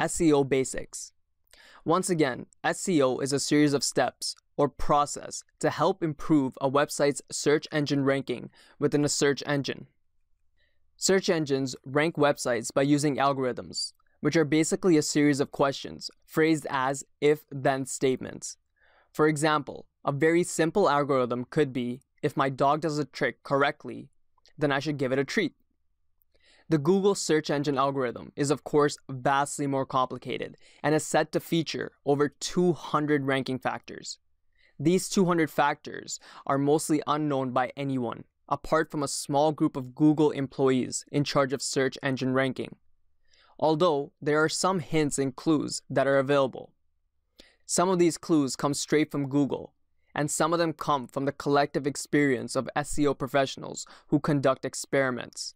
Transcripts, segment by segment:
SEO Basics. Once again, SEO is a series of steps or process to help improve a website's search engine ranking within a search engine. Search engines rank websites by using algorithms, which are basically a series of questions phrased as if then statements. For example, a very simple algorithm could be if my dog does a trick correctly, then I should give it a treat. The Google search engine algorithm is, of course, vastly more complicated and is set to feature over 200 ranking factors. These 200 factors are mostly unknown by anyone, apart from a small group of Google employees in charge of search engine ranking. Although there are some hints and clues that are available. Some of these clues come straight from Google, and some of them come from the collective experience of SEO professionals who conduct experiments.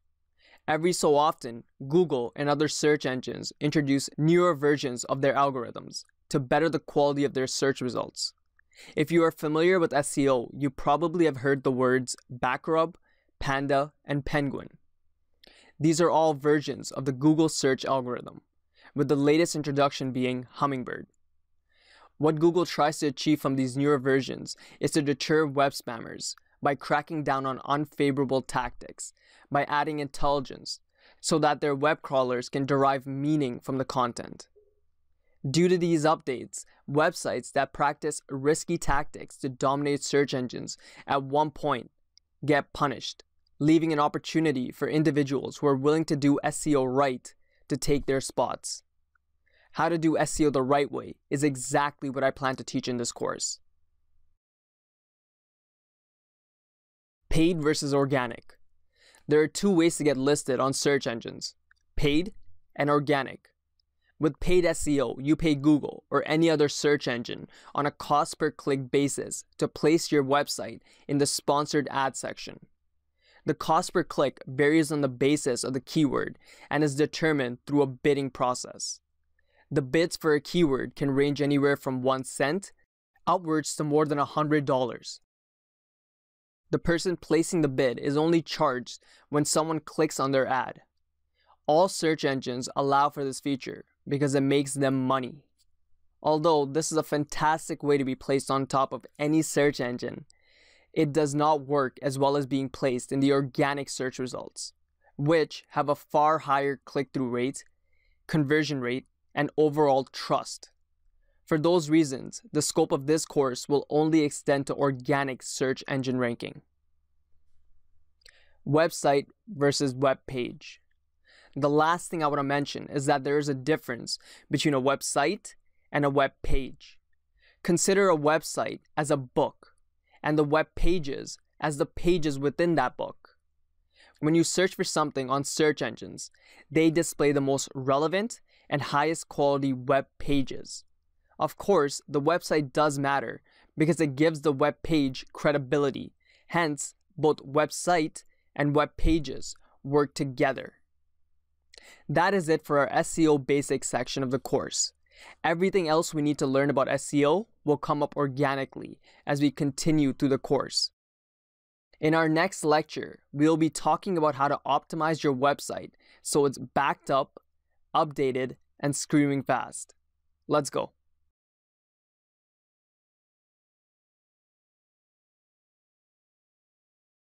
Every so often, Google and other search engines introduce newer versions of their algorithms to better the quality of their search results. If you are familiar with SEO, you probably have heard the words Backrub, Panda, and Penguin. These are all versions of the Google search algorithm, with the latest introduction being Hummingbird. What Google tries to achieve from these newer versions is to deter web spammers by cracking down on unfavorable tactics by adding intelligence so that their web crawlers can derive meaning from the content. Due to these updates, websites that practice risky tactics to dominate search engines at one point get punished, leaving an opportunity for individuals who are willing to do SEO right to take their spots. How to do SEO the right way is exactly what I plan to teach in this course. Paid versus organic. There are two ways to get listed on search engines paid and organic. With paid SEO, you pay Google or any other search engine on a cost per click basis to place your website in the sponsored ad section. The cost per click varies on the basis of the keyword and is determined through a bidding process. The bids for a keyword can range anywhere from 1 cent upwards to more than $100 the person placing the bid is only charged when someone clicks on their ad. All search engines allow for this feature because it makes them money. Although this is a fantastic way to be placed on top of any search engine, it does not work as well as being placed in the organic search results, which have a far higher click through rate, conversion rate, and overall trust. For those reasons, the scope of this course will only extend to organic search engine ranking. Website versus web page. The last thing I want to mention is that there is a difference between a website and a web page. Consider a website as a book and the web pages as the pages within that book. When you search for something on search engines, they display the most relevant and highest quality web pages. Of course, the website does matter because it gives the web page credibility. Hence, both website and web pages work together. That is it for our SEO basics section of the course. Everything else we need to learn about SEO will come up organically as we continue through the course. In our next lecture, we'll be talking about how to optimize your website so it's backed up, updated, and screaming fast. Let's go.